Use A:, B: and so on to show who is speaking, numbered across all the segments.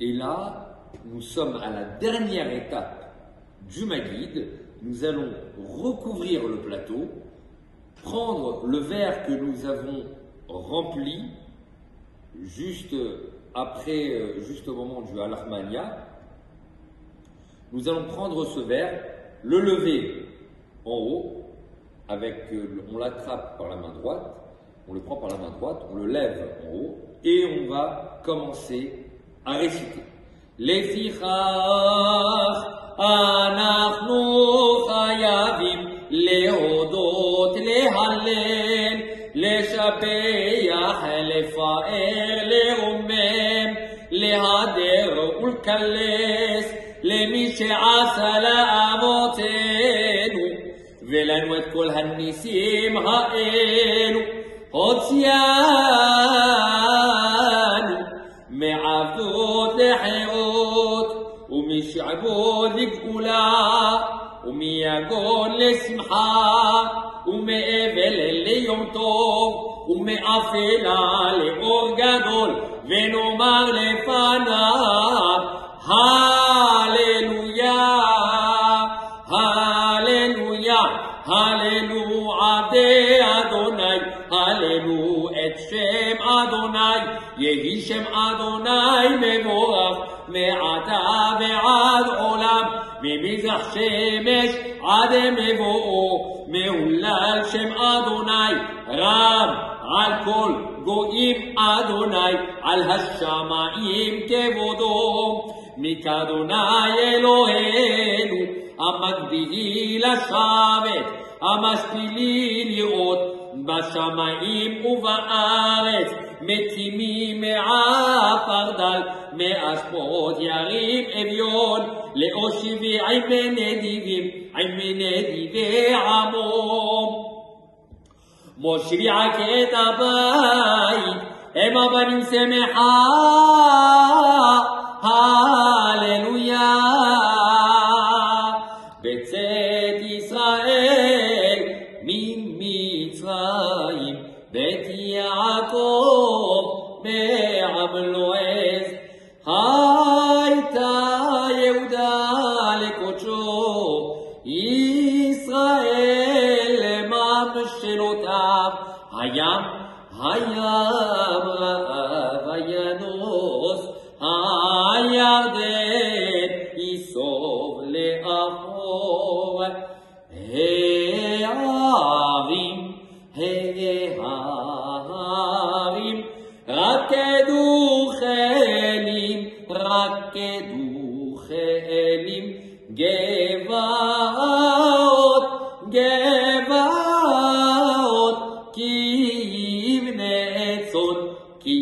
A: Et là, nous sommes à la dernière étape du Maguide. Nous allons recouvrir le plateau, prendre le verre que nous avons rempli juste après, euh, juste au moment du Al-Rahmania. Nous allons prendre ce verre, le lever en haut, avec, euh, on l'attrape par la main droite, on le prend par la main droite, on le lève en haut, et on va commencer réciter. לפיכך אנחנו חייבים להודות, להלל, לשבח, לפאר, לרומם, להדר ולקלס, למי שעשה לאבותינו, ולנו את כל הניסים האלו, הוציאנו מעבדות לחירות, ומשעבוד לגאולה, ומיגון לשמחה, ומאבל ליום טוב, ומאפלה לאור גדול, ונאמר לפניו, הללו את שם אדוני, יהי שם אדוני מבורך, מעתה ועד עולם, ממזרח שמש עד מבואו, מהולל שם אדוני, רב על כל גויים אדוני, על השמיים כבודו, מכאדוני אלוהינו, המגביהי לשבת, המשפילי לראות, בשמיים ובארץ, מקימים מעפר דל, מאשפות ירים אביון, להושיבי עם נדיבים, עם נדיבי עמו. מושיבי עקת הבית, הם הבנים שמחה, הללויה. בצאת ישראל ממצרים, בית יעקב בעמלו עז, הייתה יהודה לקודשו, ישראל לממשלותיו, הים, הים הערים, רקדו חיילים, רקדו חיילים, גבעות, גבעות, כי יבנה צאן, כי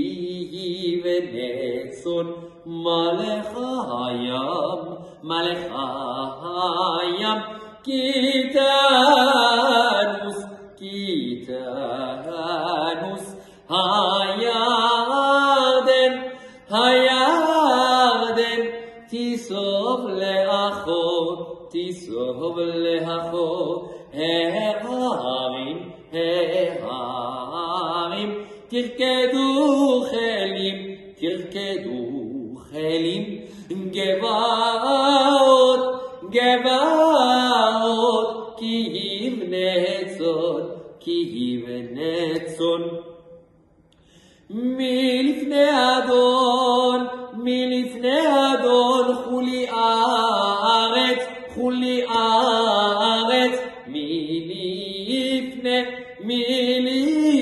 A: יבנה צאן, מלך הים, מלך הים, כי תנוס, הירדן, תיסוב לאחור, תיסוב לאחור, ההרים, ההרים, תרקדו חיילים, תרקדו חיילים, גבעות, אדון, חולי ארץ, חולי ארץ, מלפני, מלפני,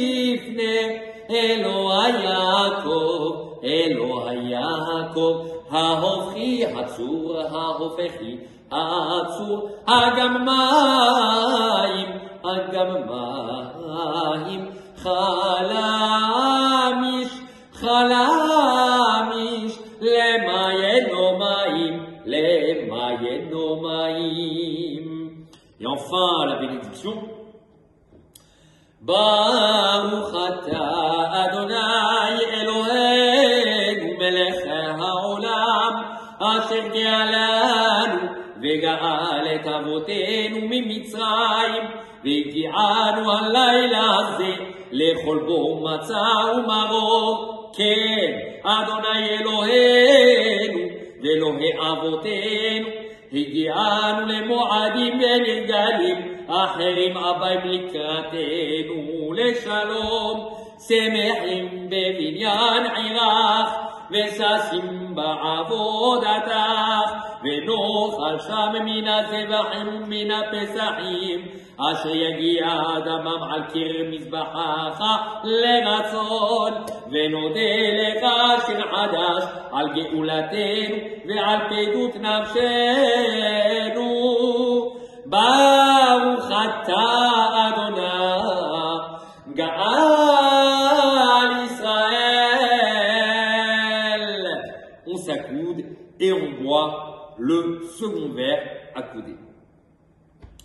A: אלוהי יעקב, אלוהי יעקב, ההופכי הצור, ההופכי הצור, אגם מים, אגם מים, חלמיש, חלמיש, Et enfin, la bénédiction. ברוך אתה אדוני אלוהינו מלך העולם אשר גאלנו וגאל את אבותינו ממצרים והגיענו הלילה הזה לאכול בו מצה ומרור כן Adonai Eloheinu, ואלוהי אבותינו, הגיענו למועדים ונרגלים, אחרים הבאים לקראתנו לשלום, שמחים בבניין עירך, וששים בעבודתך, ונאכל שם מן הזבחים ומן הפסחים, אשר יגיע דמם על קיר מזבחך לרצון, ונודה לך שיר חדש על גאולתנו ועל פדות נפשנו. ברוך אתה אדוני, גאל Israël. On s'accoude et on boit le second verre accoudé.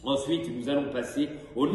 A: Ensuite, nous allons passer au